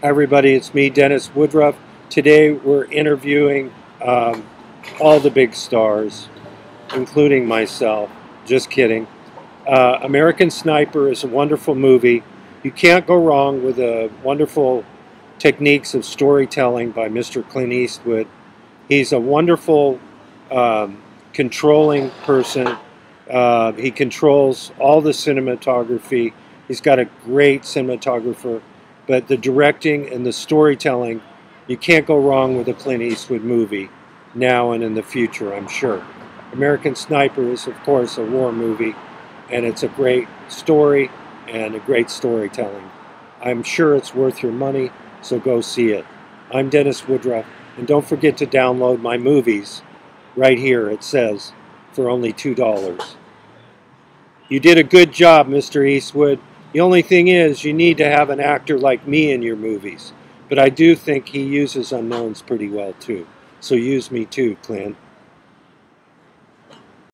Hi everybody, it's me, Dennis Woodruff. Today we're interviewing um, all the big stars, including myself. Just kidding. Uh, American Sniper is a wonderful movie. You can't go wrong with the wonderful techniques of storytelling by Mr. Clint Eastwood. He's a wonderful, um, controlling person. Uh, he controls all the cinematography. He's got a great cinematographer but the directing and the storytelling, you can't go wrong with a Clint Eastwood movie now and in the future, I'm sure. American Sniper is, of course, a war movie, and it's a great story and a great storytelling. I'm sure it's worth your money, so go see it. I'm Dennis Woodruff, and don't forget to download my movies. Right here it says, for only $2. You did a good job, Mr. Eastwood. The only thing is, you need to have an actor like me in your movies. But I do think he uses unknowns pretty well too. So use me too, Clint.